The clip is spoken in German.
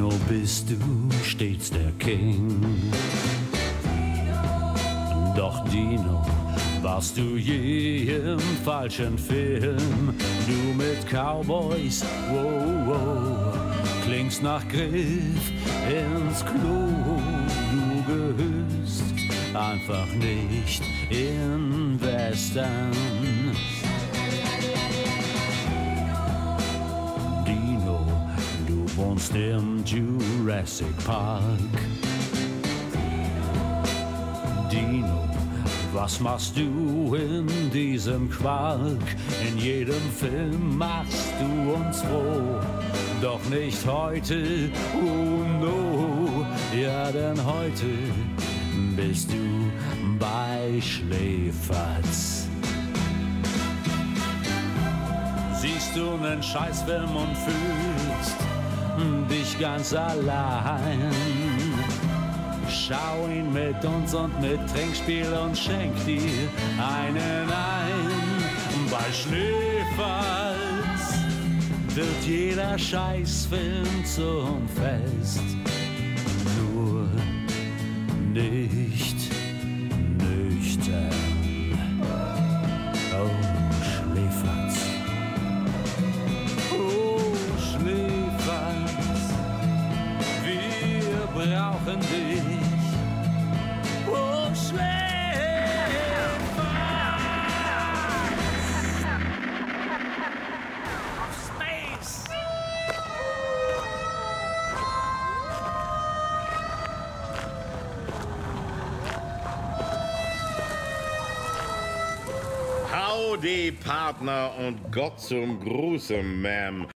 Dino bist du stets der King. Doch Dino, warst du je im falschen Film? Du mit Cowboys, wow, wow, klingst nach Griff ins Klo. Du gehörst einfach nicht in Western. Wohnst im Jurassic Park. Dino, was machst du in diesem Quark? In jedem Film machst du uns froh, doch nicht heute, oh no, ja denn heute bist du bei Schläferz. Siehst du nen Scheißfilm und fühlst dich ganz allein. Schau ihn mit uns und mit Trinkspiel und schenk dir einen ein. Bei Schneefalls wird jeder Scheißfilm zum Fest. Nur nicht Howdy, Partner und Gott zum Gruße, Ma'am.